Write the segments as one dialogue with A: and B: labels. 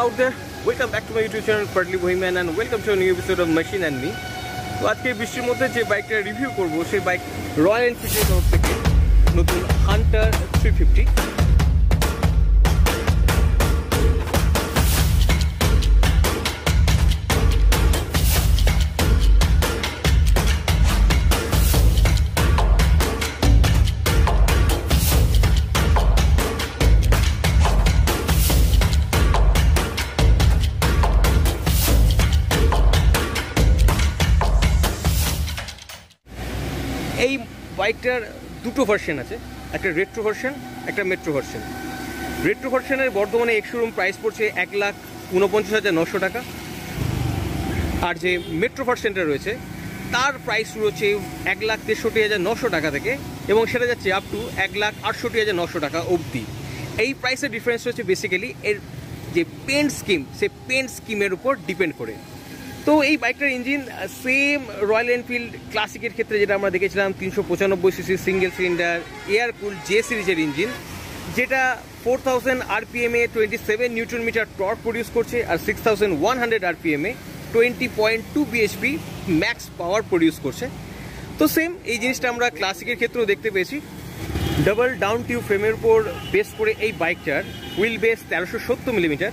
A: out there. Back to my YouTube channel Partly Bohemian and welcome to a new episode of Machine and Me. তো আজকে বৃষ্টির মধ্যে যে বাইকটা review করব সেই বাইক রয়্যাল এনফিল্ডের তরফ থেকে নতুন হান্টার থ্রি ফিফটি বাইকটার দুটো ভার্সন আছে। একটা রেট্রো ভার্সন একটা মেট্রো ভার্সন রেট্রো ভার্সনের বর্তমানে এক্সোরুম প্রাইস পড়ছে এক লাখ উনপঞ্চাশ হাজার নশো টাকা। আর যে মেট্রো ভার্সনটা রয়েছে, তার প্রাইস হচ্ছে এক লাখ তেষট্টি হাজার নশো টাকা থেকে এবং সেটা যাচ্ছে আপ টু এক লাখ আটষট্টি হাজার নশো টাকা অবধি। এই প্রাইসের ডিফারেন্স হচ্ছে বেসিক্যালি এর যে পেন্ট স্কিম সেই পেন্ট স্কিমের উপর ডিপেন্ড করে। তো এই বাইকটার ইঞ্জিন সেম রয়্যাল এনফিল্ড ক্লাসিকের ক্ষেত্রে যেটা আমরা দেখেছিলাম, তিনশো পঁচানব্বই CC single cylinder air cool J সিরিজের ইঞ্জিন, যেটা four thousand আরপিএমে twenty seven newton metre torque produce করছে আর six thousand one hundred আরপিএমে twenty point two BHP max power produce করছে। তো সেম এই জিনিসটা আমরা ক্লাসিকের ক্ষেত্রেও দেখতে পেয়েছি। ডাবল ডাউন টিউব ফ্রেমের উপর বেস করে এই বাইকটার হুইল বেস তেরোশো সত্তর মিলিমিটার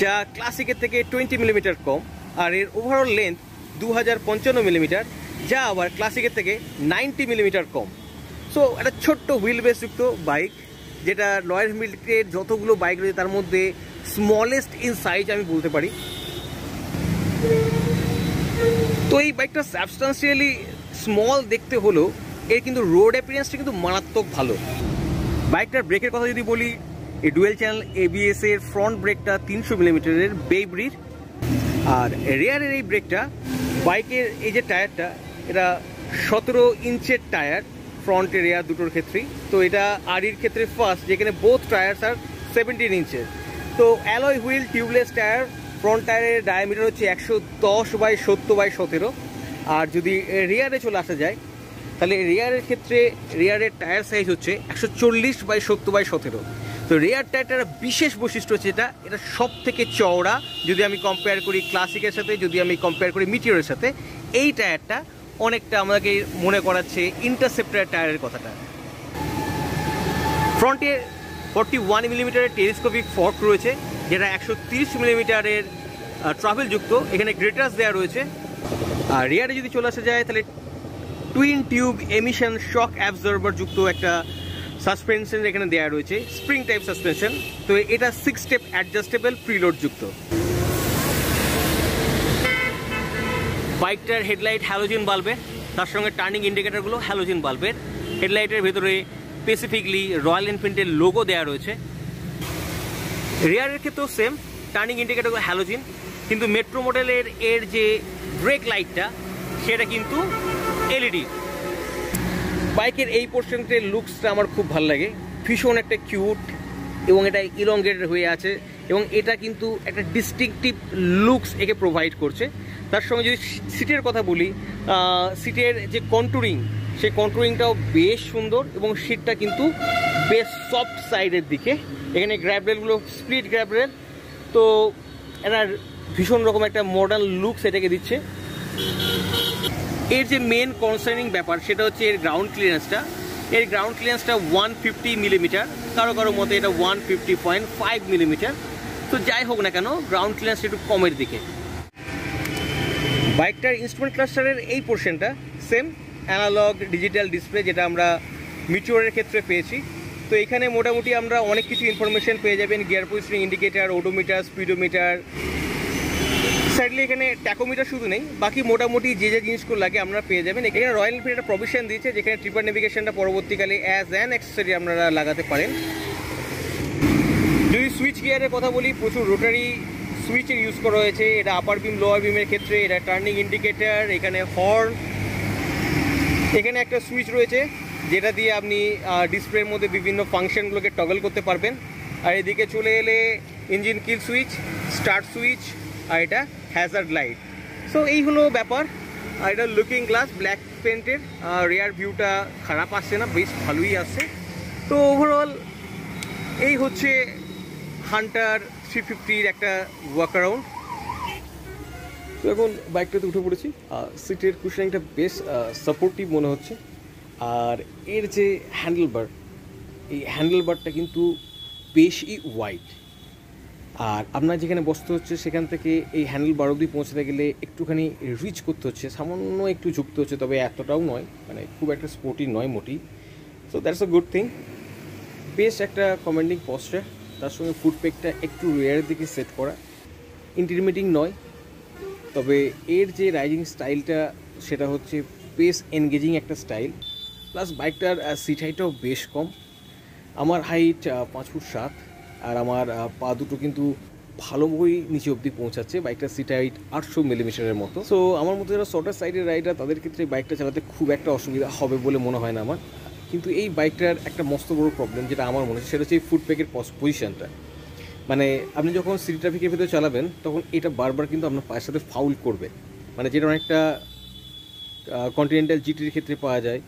A: যা ক্লাসিকের থেকে টোয়েন্টি মিলিমিটার কম। আর এর ওভারঅল লেন্থ দু হাজার পঞ্চান্ন মিলিমিটার যা আবার ক্লাসিকের থেকে নাইনটি মিলিমিটার কম। সো একটা ছোট্ট হুইল বেসযুক্ত বাইক যেটা রয়্যাল এনফিল্ডের যতগুলো বাইক রয়েছে, তার মধ্যে স্মলেস্ট ইন সাইজ আমি বলতে পারি। তো এই বাইকটা সাবস্টান্সিয়ালি স্মল দেখতে হলেও, এর কিন্তু রোড অ্যাপিরিয়েন্সটা কিন্তু মারাত্মক ভালো। বাইকটার ব্রেকের কথা যদি বলি, এই ডুয়েল চ্যানেল এবিএস এর ফ্রন্ট ব্রেকটা তিনশো মিলিমিটারের বেব্রির আর রেয়ারের এই ব্রেকটা বাইকের এই যে টায়ারটা এটা সতেরো ইঞ্চের টায়ার ফ্রন্টে রেয়ার দুটোর ক্ষেত্রেই। তো এটা আরির ক্ষেত্রে ফার্স্ট যেখানে বোথ টায়ার্স আর সেভেন্টিন ইঞ্চের। তো alloy wheel tubeless tyre front টায়ারের ডায়ামিটার হচ্ছে একশো দশ বাই সত্তর বাই সতেরো। আর যদি রেয়ারে চলে আসা যায়, তাহলে রেয়ারের ক্ষেত্রে রেয়ারের টায়ার সাইজ হচ্ছে একশো চল্লিশ বাই সত্তর বাই সতেরো। তো রেয়ার টায়ারটার বিশেষ বৈশিষ্ট্য হচ্ছে এটা এটা সব থেকে চওড়া, যদি আমি কম্পেয়ার করি ক্লাসিকের সাথে, যদি আমি কম্পেয়ার করি মিটিওরের সাথে, এই টায়ারটা অনেকটা আমাকে মনে করাচ্ছে ইন্টারসেপ্টার টায়ারের কথাটা। ফ্রন্টে ফর্টি ওয়ান মিলিমিটারের টেলিস্কোপিক ফর্ক রয়েছে, যেটা একশো তিরিশ মিলিমিটারের ট্রাভেলযুক্ত এখানে গ্রেটার্স দেওয়া রয়েছে। আর রেয়ারে যদি চলে আসা যায়, তাহলে twin tube emission shock absorber যুক্ত একটা সাসপেনশন এখানে দেওয়া রয়েছে স্প্রিং টাইপ সাসপেনশন তো এটা সিক্স স্টেপ অ্যাডজাস্টেবল প্রিলোড যুক্ত। বাইকটার হেডলাইট হ্যালোজিন বাল্বের তার সঙ্গে টার্নিং ইন্ডিকেটারগুলো হ্যালোজিন বাল্বের হেডলাইটের ভেতরে স্পেসিফিকলি রয়্যাল এনফিল্ডের লোগো দেওয়া রয়েছে। রেয়ারের ক্ষেত্রেও সেম টার্নিং ইন্ডিকেটারগুলো হ্যালোজিন কিন্তু মেট্রো মডেলের এর যে ব্রেক লাইটটা সেটা কিন্তু এলইডি বাইকের এই পোর্শনটির লুকসটা আমার খুব ভালো লাগে। ভীষণ একটা কিউট এবং এটা ইলঙ্গেটেড হয়ে আছে এবং এটা কিন্তু একটা ডিস্টিংটিভ লুকস একে প্রোভাইড করছে। তার সঙ্গে যদি সিটের কথা বলি সিটের যে কন্টুরিং সেই কন্টুরিংটাও বেশ সুন্দর এবং সিটটা কিন্তু বেশ সফট সাইডের দিকে। এখানে গ্র্যাবরেলগুলো স্প্লিট গ্র্যাবরেল তো এটা ভীষণ রকম একটা মডার্ন লুকস এটাকে দিচ্ছে। এর যে মেন কনসার্নিং ব্যাপার, সেটা হচ্ছে এর গ্রাউন্ড ক্লিয়ারেন্সটা এর গ্রাউন্ড ক্লিয়ারেন্সটা ওয়ান ফিফটি মিলিমিটার কারও কারও মতে এটা one fifty point five millimetre তো যাই হোক না কেন গ্রাউন্ড ক্লিয়ারেন্স একটু কমের দিকে। বাইকটার ইনস্ট্রুমেন্ট ক্লাস্টারের এই পোর্শনটা সেম অ্যানালগ ডিজিটাল ডিসপ্লে যেটা আমরা মিচুয়ারের ক্ষেত্রে পেয়েছি। তো এখানে মোটামুটি আমরা অনেক কিছু ইনফরমেশন পেয়ে যাবেন gear positioning indicator odometer speedometer সাইডলি এখানে ট্যাকোমিটার শুধু নেই, বাকি মোটামুটি যে যে জিনিসগুলো লাগে আপনারা পেয়ে যাবেন। এখানে রয়্যাল এনফিল্ড একটা প্রভিশন দিয়েছে, যেখানে ট্রিপার নেভিগেশনটা পরবর্তীকালে অ্যাজ অ্যান অ্যাক্সেসরি আপনারা লাগাতে পারেন। যদি সুইচ গিয়ারের কথা বলি, প্রচুর রোটারি সুইচের ইউজ করা হয়েছে। এটা আপার বিম লোয়ার বিমের ক্ষেত্রে, এটা টার্নিং ইন্ডিকেটার এখানে হর্ন এখানে একটা সুইচ রয়েছে, যেটা দিয়ে আপনি ডিসপ্লের মধ্যে বিভিন্ন ফাংশনগুলোকে টগল করতে পারবেন। আর এদিকে চলে এলে engine kill switch start switch আর এটা হ্যাজার্ড লাইট সো এই হলো ব্যাপার। আর এটা লুকিং গ্লাস ব্ল্যাক পেন্টের রেয়ার ভিউটা খারাপ আসছে না, বেশ ভালোই আসছে। তো ওভারঅল এই হচ্ছে হান্টার থ্রি ফিফটির একটা ওয়াক অ্যারাউন্ড তো এখন বাইকটাতে উঠে পড়েছি। সিটের কুশনিংটা বেশ সাপোর্টিভ মনে হচ্ছে। আর এর যে হ্যান্ডেল বার এই হ্যান্ডেল বারটা কিন্তু বেশই ওয়াইড আর আপনার যেখানে বসতে হচ্ছে, সেখান থেকে এই হ্যান্ডেল বার অবধি পৌঁছাতে গেলে একটুখানি রিচ করতে হচ্ছে। সামান্য একটু ঝুঁকতে হচ্ছে, তবে এতটাও নয় মানে খুব একটা স্পোর্টি নয় মোটি so that's a good thing বেশ একটা কমান্ডিং পস্টার তার সঙ্গে ফুড পেকটা একটু রেয়ারের দিকে সেট করা। ইন্টিরমিটিং নয়, তবে এর যে রাইডিং স্টাইলটা সেটা হচ্ছে বেশ এনগেজিং একটা স্টাইল প্লাস বাইকটার সিট হাইটটাও বেশ কম। আমার হাইট পাঁচ ফুট সাত। আর আমার পা দুটো কিন্তু ভালোভাবেই নিচে অবধি পৌঁছাচ্ছে। বাইকটার সিট হাইট আটশো মিলিমিটারের মতো। সো আমার মতো যারা শর্টার সাইডের রাইডার তাদের ক্ষেত্রে বাইকটা চালাতে খুব একটা অসুবিধা হবে বলে মনে হয় না আমার। কিন্তু এই বাইকটার একটা মস্ত বড় প্রবলেম যেটা আমার মনে হচ্ছে, সেটা হচ্ছে এই ফুড প্যাকের পজিশনটা মানে আপনি যখন সিটি ট্রাফিকের ভেতরে চালাবেন, তখন এটা বারবার কিন্তু আপনার পায়ের সাথে ফাউল করবে। মানে যেটা অনেকটা কন্টিনেন্টাল জিটির ক্ষেত্রে পাওয়া যায়।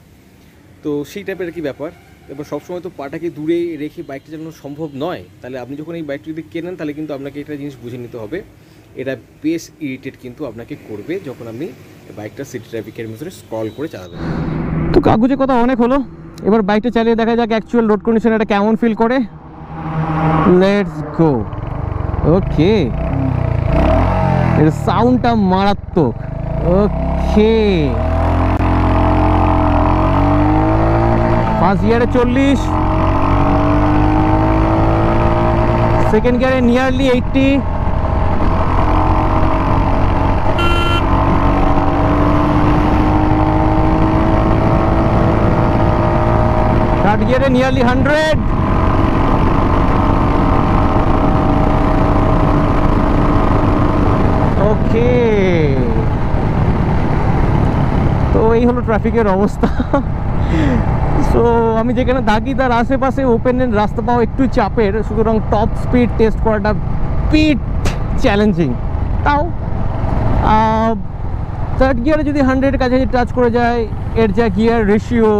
A: তো সেই টাইপের আর কি ব্যাপার? এবার সবসময় তো পাটাকে দূরে রেখে বাইকটা চালানো সম্ভব নয়, তাহলে আপনি যখন এই বাইকটা যদি কেনেন, তাহলে কিন্তু আপনাকে একটা জিনিস বুঝে নিতে হবে। এটা বেশ ইরিটেট কিন্তু আপনাকে করবে যখন আপনি বাইকটা সিটি ট্রাফিকের ভিতরে স্ক্রল করে চালাবেন।
B: তো কাগজে কথা অনেক হলো। এবার বাইকটা চালিয়ে দেখা যাক অ্যাকচুয়াল রোড কন্ডিশন এটা কেমন ফিল করে। লেটস গো ওকে এর সাউন্ডটা মারাত্মক। ওকে ফার্স্ট গিয়ারে চল্লিশ সেকেন্ড গিয়ারে নিয়ারলি এইটটি থার্ড গিয়ারে নিয়ারলি হান্ড্রেড ওকে তো এই হলো ট্রাফিকের অবস্থা। সো আমি যেখানে থাকি, তার আশেপাশে ওপেন রাস্তা পাওয়া একটু চাপের। সুতরাং টপ স্পিড টেস্ট করাটা পিট চ্যালেঞ্জিং তাও থার্ড গিয়ারে যদি হান্ড্রেড কাছে টাচ করে যায়, এর যা গিয়ার রেশিও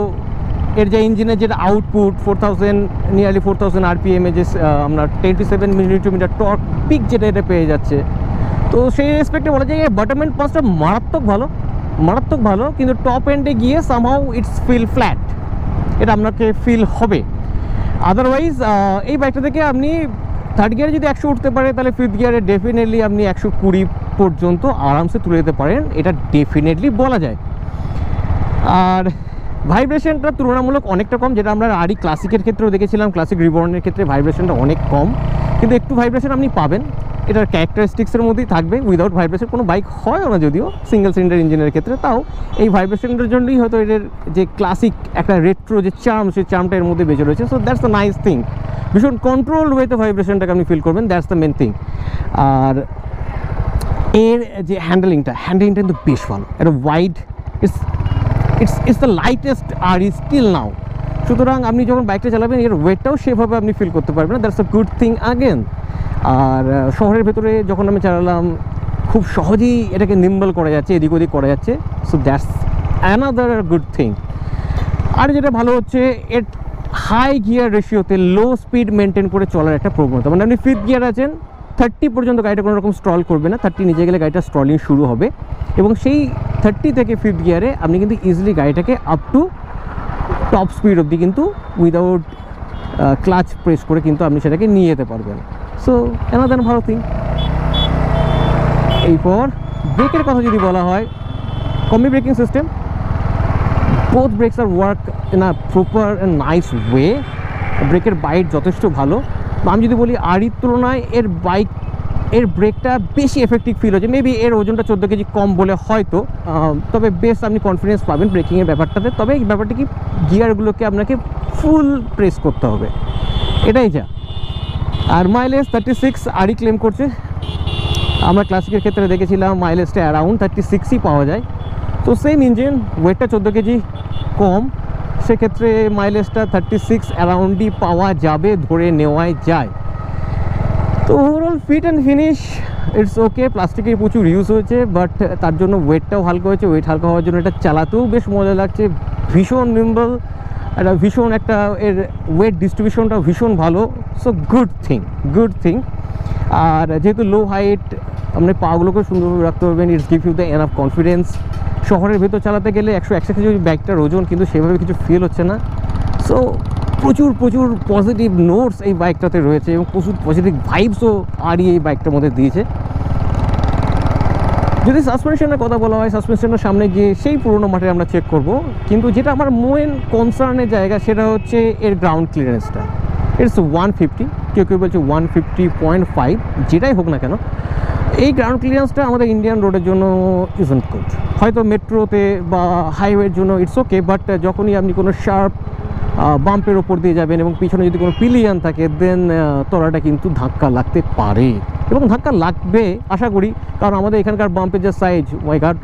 B: এর যে ইঞ্জিনের যেটা output four thousand nearly four thousand আরপিএমে যে আপনার twenty seven newton metre torque peak যেটা এটা পেয়ে যাচ্ছে। তো সেই রেসপেক্টে বলা যায় বাটারমেন্ট পাঁচটা মারাত্মক ভালো মারাত্মক ভালো, কিন্তু টপ এন্ডে গিয়ে সামহাউ ইটস ফিল ফ্ল্যাট এটা আপনাকে ফিল হবে। আদারওয়াইজ এই বাইকটা থেকে আপনি থার্ড গিয়ারে যদি একশো উঠতে পারে, তাহলে ফিফথ গিয়ারে ডেফিনেটলি আপনি একশো কুড়ি পর্যন্ত আরামসে তুলে যেতে পারেন। এটা ডেফিনেটলি বলা যায়। আর ভাইব্রেশনটা তুলনামূলক অনেকটা কম, যেটা আমরা আরই ক্লাসিকের ক্ষেত্রেও দেখেছিলাম। ক্লাসিক রিবর্নের ক্ষেত্রে ভাইব্রেশনটা অনেক কম। কিন্তু একটু ভাইব্রেশন আপনি পাবেন। এটার ক্যারেক্টারিস্টিক্সের মধ্যেই থাকবে উইদাউট ভাইব্রেশন কোনো বাইক হয় না যদিও সিঙ্গেল সিলিন্ডার ইঞ্জিনের ক্ষেত্রে, তাও এই ভাইব্রেশনটার জন্যই হয়তো এদের যে ক্লাসিক একটা রেট্রো যে চার্ম সেই চার্মটা এর মধ্যে বেঁচে রয়েছে। So that's the nice thing ভীষণ কন্ট্রোল ওয়েতে ভাইব্রেশনটাকে আপনি ফিল করবেন দ্যাটস দ্য মেন থিং আর এর যে হ্যান্ডেলিংটা হ্যান্ডেলিংটা কিন্তু বেশ ভালো। একটা wide it's it's it's the lightest R E still now সুতরাং আপনি যখন বাইকটা চালাবেন, এর ওয়েটটাও সেভাবে আপনি ফিল করতে পারবেন that's a good thing again আর শহরের ভেতরে যখন আমি চালালাম, খুব সহজেই এটাকে নিম্বল করা যাচ্ছে, এদিক ওদিক করা যাচ্ছে। So that's another good thing আর যেটা ভালো হচ্ছে, এর হাই গিয়ার রেশিওতে লো স্পিড মেনটেন করে চলার একটা প্রবণতা মানে আপনি ফিফথ গিয়ার আছেন থার্টি পর্যন্ত গাড়িটা কোনো রকম স্ট্রল করবে না থার্টি নিচে গেলে গাড়িটা স্ট্রলিং শুরু হবে। এবং সেই থার্টি থেকে ফিফথ গিয়ারে আপনি কিন্তু ইজিলি গাড়িটাকে আপ টু টপ স্পিড অবধি কিন্তু উইদাউট ক্লাচ প্রেস করে কিন্তু আপনি সেটাকে নিয়ে যেতে পারবেন। সো এনাদার ভালো থিং এরপর ব্রেকের কথা যদি বলা হয় combi braking system both brakes are work in a proper and nice way ব্রেকের বাইট যথেষ্ট ভালো। আমি যদি বলি আরির তুলনায় এর বাইক এর ব্রেকটা বেশি এফেক্টিভ ফিল হচ্ছে। মেবি এর ওজনটা চোদ্দ কেজি কম বলে হয়তো। তবে বেশ আপনি কনফিডেন্স পাবেন ব্রেকিংয়ের ব্যাপারটাতে। তবে এই ব্যাপারটা কি গিয়ারগুলোকে আপনাকে ফুল প্রেস করতে হবে। এটাই যা। আর mileage thirty six RE claim করছে। আমরা ক্লাসিকের ক্ষেত্রে দেখেছিলাম মাইলেজটা অ্যারাউন্ড থার্টি সিক্সই পাওয়া যায়। তো সেম ইঞ্জিন ওয়েটটা চোদ্দ কেজি কম। সেক্ষেত্রে মাইলেজটা থার্টি সিক্স অ্যারাউন্ডই পাওয়া যাবে, ধরে নেওয়াই যায়। তো overall fit and finish it's okay প্লাস্টিকের প্রচুর ইউজ হয়েছে বাট তার জন্য ওয়েটটাও হালকা হয়েছে ওয়েট হালকা হওয়ার জন্য এটা চালাতেও বেশ মজা লাগছে। ভীষণ নিম্বল একটা ভীষণ একটা এর ওয়েট ডিস্ট্রিবিউশনটা ভীষণ ভালো। So good thing good thing আর যেহেতু লো হাইট আপনি পাগুলোকে সুন্দরভাবে রাখতে পারবেন। It's give you the enough confidence শহরের ভেতর চালাতে গেলে একশো একশো কেজি ব্যাগটার ওজন কিন্তু সেভাবে কিছু ফিল হচ্ছে না। সো প্রচুর প্রচুর পজিটিভ নোটস এই বাইকটাতে রয়েছে এবং প্রচুর পজিটিভ ভাইবসও আরই এই বাইকটার মধ্যে দিয়েছে। যদি সাসপেনশনের কথা বলা হয় সাসপেনশনের সামনে গিয়ে সেই পুরনো মাঠে আমরা চেক করব। কিন্তু যেটা আমার মেন কনসার্নের জায়গা, সেটা হচ্ছে এর গ্রাউন্ড ক্লিয়ারেন্সটা ইটস ওয়ান ফিফটি কেউ কেউ বলছে ওয়ান ফিফটি পয়েন্ট ফাইভ যেটাই হোক না কেন। এই গ্রাউন্ড ক্লিয়ারেন্সটা আমাদের ইন্ডিয়ান রোডের জন্য ইজন্ট গুড হয়তো মেট্রোতে বা হাইওয়ের জন্য ইটস ওকে বাট যখনই আপনি কোনো শার্প বাম্পের ওপর দিয়ে যাবেন এবং পিছনে যদি কোনো পিলিয়ান থাকে দেন তলাটা কিন্তু ধাক্কা লাগতে পারে। এবং ধাক্কা লাগবে, আশা করি কারণ আমাদের এখানকার বাম্পের যে সাইজ ওয়াই গার্ড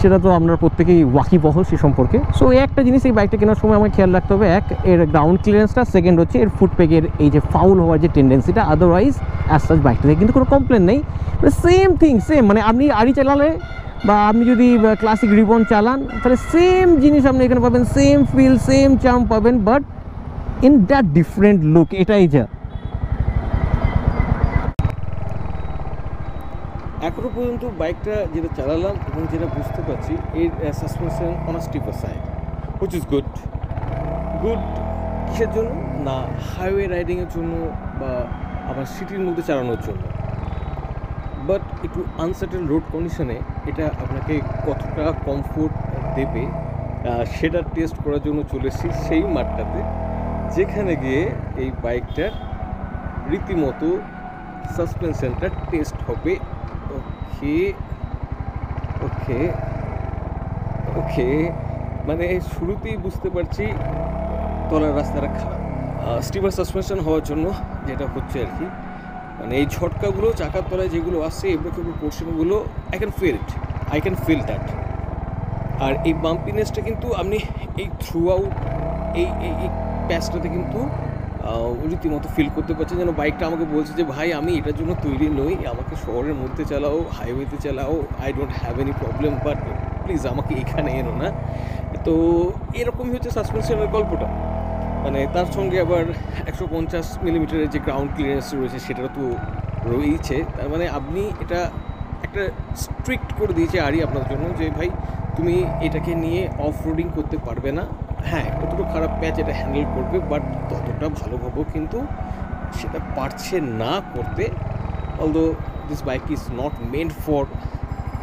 B: সেটা তো আপনার প্রত্যেকেই ওয়াকিবহল সে সম্পর্কে। সো এই একটা জিনিস এই বাইকটা কেনার সময় আমাকে খেয়াল রাখতে হবে, এক, এর গ্রাউন্ড ক্লিয়ারেন্সটা সেকেন্ড হচ্ছে এর ফুটপেকের এই যে ফাউল হওয়ার যে টেন্ডেন্সিটা আদারওয়াইজ অ্যাজ সাচ বাইকটাতে কিন্তু কোনো কমপ্লেন নেই। সেম থিং সেম মানে আপনি আড়ি চালালে বা আপনি যদি ক্লাসিক রিবন চালান, তাহলে সেম জিনিস আপনি এখানে পাবেন সেম ফিল সেম চার্ম পাবেন but in that different look এটাই যা।
A: এখনও পর্যন্ত বাইকটা যেটা চালালাম এবং যেটা বুঝতে পারছি, এর suspension on stiffer side which is good good কিসের জন্য? না হাইওয়ে রাইডিংয়ের জন্য বা আবার সিটির মধ্যে চালানোর জন্য। বাট একটু আনসার্টেন রোড কন্ডিশনে এটা আপনাকে কতটা কমফোর্ট দেবে সেটা টেস্ট করার জন্য চলে এসেছি সেই মাঠটাতে, যেখানে গিয়ে এই বাইকটার রীতিমতো সাসপেনশনটা টেস্ট হবে ওকে ওকে মানে শুরুতেই বুঝতে পারছি তলার রাস্তাটা খারাপ। স্টিভার সাসপেনশন হওয়ার জন্য যেটা হচ্ছে আর কি মানে এই ঝটকাগুলো, চাকার তলায় যেগুলো আসছে, এগুলো পোর্শনগুলো I can feel it I can feel that আর এই বাম্পিনেসটা কিন্তু আপনি এই থ্রু আউট এই এই প্যাচটাতে কিন্তু রীতিমতো ফিল করতে পারছেন যেন বাইকটা আমাকে বলছে যে, ভাই, আমি এটার জন্য তৈরি নই। আমাকে শহরের মধ্যে চালাও হাইওয়েতে চালাও। I don't have any problem but please আমাকে এখানে এনো না। তো এরকমই হচ্ছে সাসপেনশনের গল্পটা। মানে তার সঙ্গে আবার একশো পঞ্চাশ মিলিমিটারের যে গ্রাউন্ড ক্লিয়ারেন্স রয়েছে সেটা তো রয়েইছে। তার মানে আপনি এটা একটা স্ট্রিক্ট করে দিয়েছে আরই আপনার জন্য যে, ভাই, তুমি এটাকে নিয়ে অফ রোডিং করতে পারবে না। হ্যাঁ কতটা খারাপ প্যাচ এটা হ্যান্ডেল করবে বাট ততটা ভালোভাবেও কিন্তু সেটা পারছে না করতে। Although this bike is not made for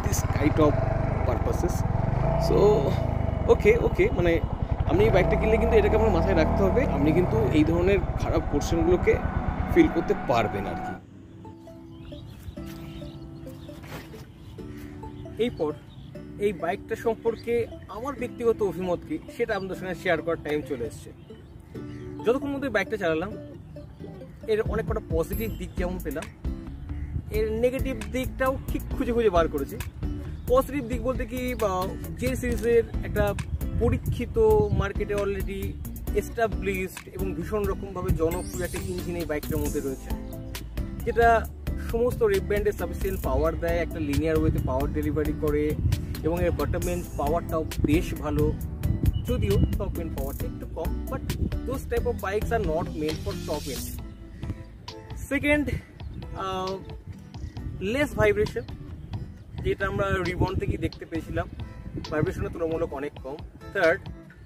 A: this kind of purposes so okay okay মানে আপনি এই বাইকটা কিনলে কিন্তু এটাকে আপনার মাথায় রাখতে হবে। আপনি কিন্তু এই ধরনের খারাপ পোর্শনগুলোকে ফিল করতে পারবেন আর কি। এরপর এই বাইকটা সম্পর্কে আমার ব্যক্তিগত অভিমত কি, সেটা আপনাদের সঙ্গে শেয়ার করার টাইম চলে এসছে। যতক্ষণ মধ্যে বাইকটা চালালাম, এর অনেক কটা পজিটিভ দিক যেমন পেলাম, এর নেগেটিভ দিকটাও ঠিক খুঁজে খুঁজে বার করেছি। পজিটিভ দিক বলতে কি যে সিরিজের একটা পরীক্ষিত মার্কেটে অলরেডি এস্টাবলিশড এবং ভীষণ রকমভাবে জনপ্রিয় একটা ইঞ্জিন এই বাইকটার মধ্যে রয়েছে। যেটা সমস্ত রেপ ব্যান্ডের পাওয়ার দেয়, একটা লিনিয়ার ওয়েতে পাওয়ার ডেলিভারি করে এবং এর বাটারমেন্ট পাওয়ারটাও বেশ ভালো। যদিও টপ এন্ড পাওয়ারটা একটু কম but those type of bikes are not made for top end second less vibration যেটা আমরা রিবন থেকে দেখতে পেয়েছিলাম। ভাইব্রেশনের তুলনামূলক অনেক কম। থার্ড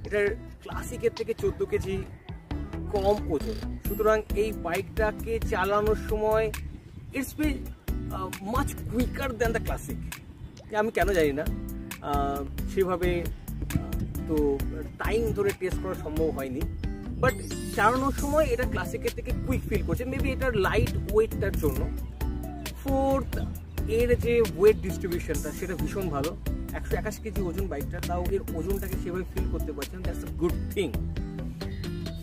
A: এটার ক্লাসিকের থেকে চোদ্দ কেজি কম ওজন। সুতরাং এই বাইকটাকে চালানোর সময় it's be much quicker than the Classic আমি কেন জানি না। সেভাবে তো টাইম ধরে টেস্ট করা সম্ভব হয়নি। বাট চালানোর সময় এটা ক্লাসিকের থেকে কুইক ফিল করছে। মেবি এটার লাইট ওয়েটটার জন্য। ফোর্থ এর যে ওয়েট ডিস্ট্রিবিউশনটা সেটা ভীষণ ভালো। একশো একাশি কেজি ওজন বাইকটা তাও এর ওজনটাকে সেভাবে ফিল করতে পারছেন that's a good thing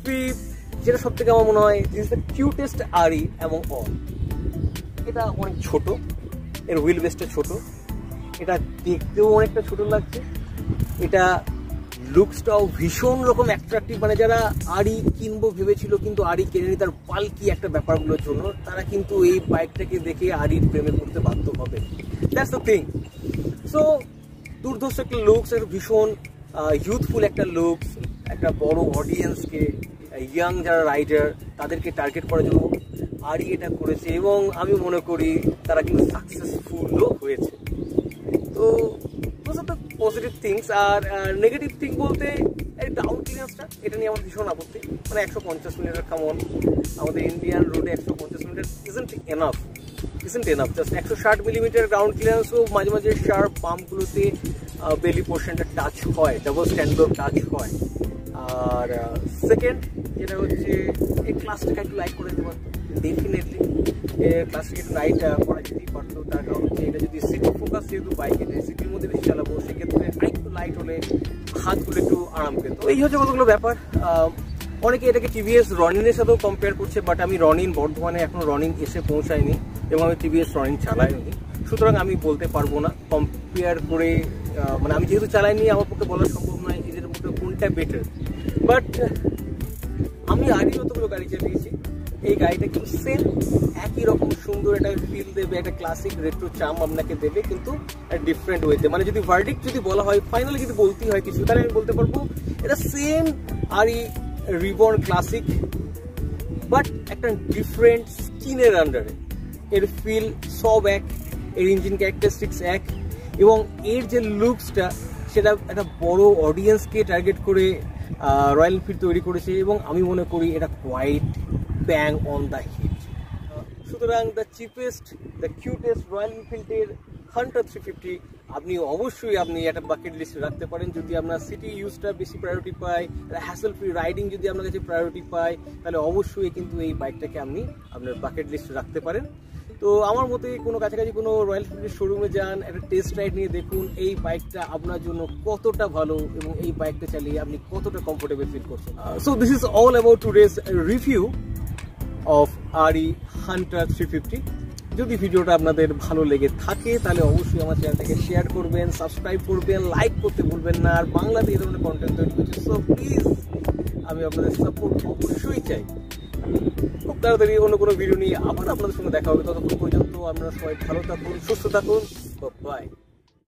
A: fifth যেটা সব থেকে আমার মনে হয় দিস দ্য কিউটেস্ট আরি এবং অল এটা অনেক ছোট। এর হুইল বেসটা ছোট। এটা দেখতেও অনেকটা ছোট লাগছে। এটা লুকসটাও ভীষণ রকম অ্যাট্রাকটিভ মানে যারা আড়ি কিনবো ভেবেছিল, কিন্তু আড়ি কেনেনি, তার পালকি একটা ব্যাপারগুলোর জন্য। তারা কিন্তু এই বাইকটাকে দেখে আড়ির প্রেমে পড়তে বাধ্য হবে। দ্যাটস দ্য থিং সো দুর্ধর্ষ একটা লুকস একটা ভীষণ ইউথফুল একটা লুকস একটা বড় অডিয়েন্সকে ইয়াং যারা রাইডার তাদেরকে টার্গেট করার জন্য আর এটা করেছে। এবং আমি মনে করি তারা কিন্তু সাকসেসফুলও হয়েছে। তো those are the positive things R negative thing বলতে এই ডাউন ক্লিয়ারেন্সটা এটা নিয়ে আমার ভীষণ আপত্তি। মানে একশো পঞ্চাশ মিটার কামন আমাদের ইন্ডিয়ান রোডে একশো পঞ্চাশ metre isn't enough isn't enough just একশো ষাট মিলিমিটার গ্রাউন্ড ক্লিয়ারেন্সও মাঝে মাঝে শার্প পাম্পগুলোতে বেলি পোর্শনটা টাচ হয় ডাবল স্ট্যান্ডও টাচ হয়। আর সেকেন্ড যেটা হচ্ছে, এই ক্লাসটাকে একটু লাইক করে দিতে পারতো। ডেফিনেটলি ক্লাসটাকে একটু লাইট করা যেতেই পারতো তার কারণ হচ্ছে এটা যদি সিটি ফোকাস যেহেতু বাইক এটা সিটির মধ্যে বেশি চালাবো, সেক্ষেত্রে আরেকটু লাইট হলে হাতগুলো একটু আরাম পেত। এই হচ্ছে কতগুলো ব্যাপার। অনেকে এটাকে টিভিএস রনিনের সাথেও কম্পেয়ার করছে বাট আমি রনিন বর্ধমানে এখনও রনিন এসে পৌঁছায়নি এবং আমি টিভিএস রনিন চালাইনি। সুতরাং আমি বলতে পারব না কম্পেয়ার করে মানে আমি যেহেতু চালাইনি, আমার পক্ষে বলা সম্ভব নয়, এদের মধ্যে কোনটা বেটার বাট আমি আরই যতগুলো গাড়ি চালিয়েছি এই গাড়িটা কিন্তু সেম একই রকম সুন্দর একটা ফিল দেবে, একটা ক্লাসিক রেট্রো চাম আপনাকে দেবে, কিন্তু ডিফারেন্ট ওয়েতে মানে যদি ভার্ডিক যদি বলা হয় ফাইনালি যদি বলতেই হয় কিছু, তাহলে আমি বলতে পারব, এটা same RE reborn Classic but একটা ডিফারেন্ট স্কিনের আন্ডারে এর ফিল সব এক, এর ইঞ্জিন ক্যারেক্টারিস্টিক্স এক, এবং এর যে লুকসটা সেটা একটা বড় অডিয়েন্সকে টার্গেট করে রয়্যাল এনফিল্ড তৈরি করেছে, এবং আমি মনে করি এটা quite bang on the hit সুতরাং the cheapest the cutest Royal এনফিল্ডের Hunter three fifty আপনি অবশ্যই আপনি একটা বাকেট লিস্টে রাখতে পারেন। যদি আপনার সিটি ইউজটা বেশি প্রায়োরিটি পায় হ্যাসেল ফ্রি রাইডিং যদি আপনার কাছে প্রায়োরিটি পায়, তাহলে অবশ্যই কিন্তু এই বাইকটাকে আপনি আপনার বাকেট লিস্টে রাখতে পারেন। তো আমার মতে কোনো কাছাকাছি কোনো রয়্যাল এনফিল্ডের শোরুমে যান, একটা টেস্ট রাইড নিয়ে দেখুন, এই বাইকটা আপনার জন্য কতটা ভালো এবং এই বাইকটা চালিয়ে আপনি কতটা কমফোর্টেবল ফিল করছেন। So this is all about today's review of RE Hunter three fifty যদি ভিডিওটা আপনাদের ভালো লেগে থাকে, তাহলে অবশ্যই আমার চ্যানেলটাকে শেয়ার করবেন সাবস্ক্রাইব করবেন লাইক করতে ভুলবেন না। আর বাংলাতে এই ধরনের কন্টেন্ট তৈরি করছি সো প্লিজ আমি আপনাদের সাপোর্ট অবশ্যই চাই। খুব তাড়াতাড়ি অন্য কোনো ভিডিও নিয়ে আবার আপনাদের সঙ্গে দেখা হবে। ততক্ষণ পর্যন্ত আপনারা সবাই ভালো থাকুন, সুস্থ থাকুন বাই